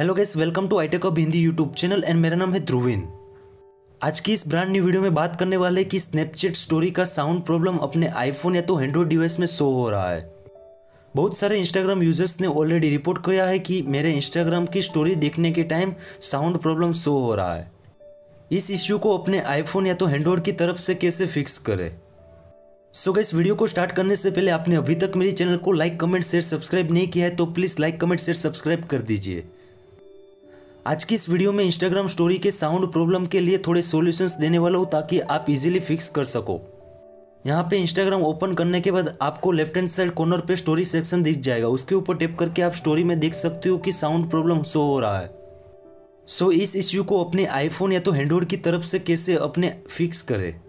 Hello guys welcome to iTech अब Hindi YouTube channel and मेरा नाम है ध्रुविन। आज की इस ब्रांड न्यू वीडियो में बात करने वाले कि स्नैपचैट स्टोरी का साउंड प्रॉब्लम अपने आईफोन या तो एंड्रॉइड डिवाइस में शो हो रहा है। बहुत सारे इंस्टाग्राम यूज़र्स ने ऑलरेडी रिपोर्ट किया है कि मेरे इंस्टाग्राम की स्टोरी देखने के टाइम साउंड प्रॉब्लम शो हो रहा है। इस इश्यू को अपने आईफोन या तो एंड्रॉइड की तरफ़ से कैसे फिक्स करें? सो इस वीडियो को स्टार्ट करने से पहले आपने अभी तक मेरी चैनल को लाइक कमेंट शेयर सब्सक्राइब नहीं किया है तो please like comment share subscribe कर दीजिए। आज की इस वीडियो में इंस्टाग्राम स्टोरी के साउंड प्रॉब्लम के लिए थोड़े सॉल्यूशंस देने वाला हूँ ताकि आप इजीली फिक्स कर सको। यहाँ पे इंस्टाग्राम ओपन करने के बाद आपको लेफ़्ट हैंड साइड कॉर्नर पे स्टोरी सेक्शन दिख जाएगा। उसके ऊपर टेप करके आप स्टोरी में देख सकते हो कि साउंड प्रॉब्लम शो हो रहा है। सो so, इस इश्यू को अपने आईफोन या तो हैंडोड की तरफ़ से कैसे अपने फिक्स करें?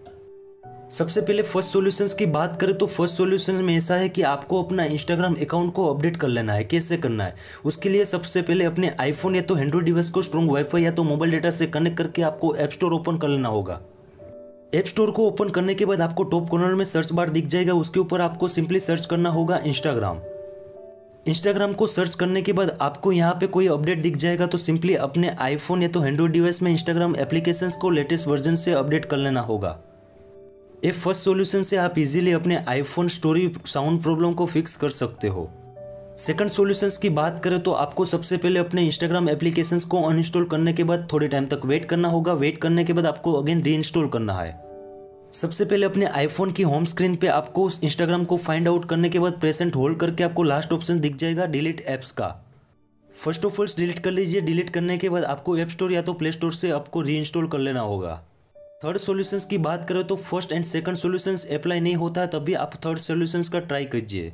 सबसे पहले फ़र्स्ट सॉल्यूशंस की बात करें तो फ़र्स्ट सॉल्यूशन में ऐसा है कि आपको अपना इंस्टाग्राम अकाउंट को अपडेट कर लेना है। कैसे करना है? उसके लिए सबसे पहले अपने आईफोन या तो एंड्रॉइड डिवाइस को स्ट्रॉन्ग वाईफाई या तो मोबाइल डेटा से कनेक्ट करके आपको ऐप स्टोर ओपन कर लेना होगा। ऐप स्टोर को ओपन करने के बाद आपको टॉप कॉर्नर में सर्च बार दिख जाएगा। उसके ऊपर आपको सिंपली सर्च करना होगा इंस्टाग्राम इंस्टाग्राम को सर्च करने के बाद आपको यहाँ पे कोई अपडेट दिख जाएगा तो सिंपली अपने आईफोन या तो एंड्रॉइड डिवाइस में इंस्टाग्राम एप्लीकेशंस को लेटेस्ट वर्जन से अपडेट कर लेना होगा। ये फ़र्स्ट सॉल्यूशन से आप इजीली अपने आईफोन स्टोरी साउंड प्रॉब्लम को फिक्स कर सकते हो। सेकंड सॉल्यूशंस की बात करें तो आपको सबसे पहले अपने इंस्टाग्राम एप्लीकेशंस को अनइंस्टॉल करने के बाद थोड़े टाइम तक वेट करना होगा। वेट करने के बाद आपको अगेन री इंस्टॉल करना है। सबसे पहले अपने आईफोन की होम स्क्रीन पे आपको इंस्टाग्राम को फाइंड आउट करने के बाद प्रेजेंट होल्ड करके आपको लास्ट ऑप्शन दिख जाएगा डिलीट एप्स का। फ़र्स्ट ऑफ़ ऑल डिलीट कर लीजिए। डिलीट करने के बाद आपको ऐप स्टोर या तो प्ले स्टोर से आपको री इंस्टॉल कर लेना होगा। थर्ड सॉल्यूशंस की बात करें तो first and second solutions apply नहीं होता, तभी आप थर्ड सॉल्यूशंस का ट्राई कीजिए।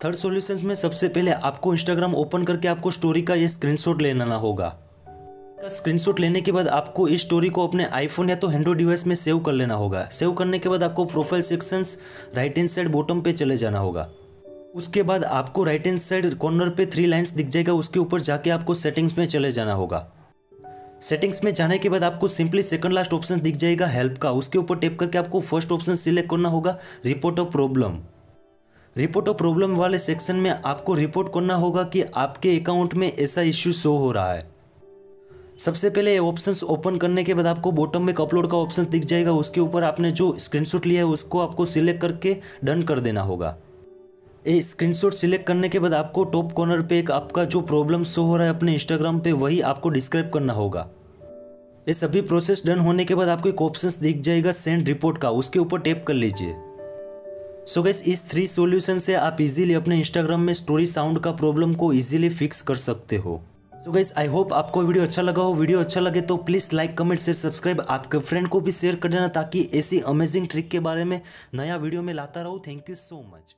थर्ड सॉल्यूशंस में सबसे पहले आपको इंस्टाग्राम ओपन करके आपको स्टोरी का ये स्क्रीनशॉट लेना होगा। का स्क्रीनशॉट लेने के बाद आपको इस स्टोरी को अपने आईफोन या तो एंड्रॉइड डिवाइस में सेव कर लेना होगा। सेव करने के बाद आपको profile sections right hand side bottom पे चले जाना होगा। उसके बाद आपको राइट हैंड साइड कॉर्नर पे थ्री लाइंस दिख जाएगा, उसके ऊपर जाके आपको सेटिंग्स में चले जाना होगा। सेटिंग्स में जाने के बाद आपको सिंपली सेकंड लास्ट ऑप्शन दिख जाएगा हेल्प का। उसके ऊपर टेप करके आपको फ़र्स्ट ऑप्शन सिलेक्ट करना होगा report of problem report of problem वाले सेक्शन में आपको रिपोर्ट करना होगा कि आपके अकाउंट में ऐसा इश्यू शो हो रहा है। सबसे पहले ऑप्शंस ओपन करने के बाद आपको बॉटम में अपलोड का ऑप्शन दिख जाएगा। उसके ऊपर आपने जो स्क्रीनशॉट लिया है, उसको आपको सिलेक्ट करके डन कर देना होगा। स्क्रीनशॉट सिलेक्ट करने के बाद आपको टॉप कॉर्नर पे एक आपका जो प्रॉब्लम शो हो रहा है अपने इंस्टाग्राम पे, वही आपको डिस्क्राइब करना होगा। ये सभी प्रोसेस डन होने के बाद आपको एक ऑप्शन दिख जाएगा सेंड रिपोर्ट का, उसके ऊपर टैप कर लीजिए। सो गैस इस थ्री सॉल्यूशन से आप इजीली अपने इंस्टाग्राम में स्टोरी साउंड का प्रॉब्लम को इजीली फिक्स कर सकते हो। सो गैस आई होप आपको वीडियो अच्छा लगा हो। वीडियो अच्छा लगे तो please like comment share subscribe आपके फ्रेंड को भी शेयर कर देना ताकि ऐसी अमेजिंग ट्रिक के बारे में नया वीडियो में लाता रहूँ। Thank you so much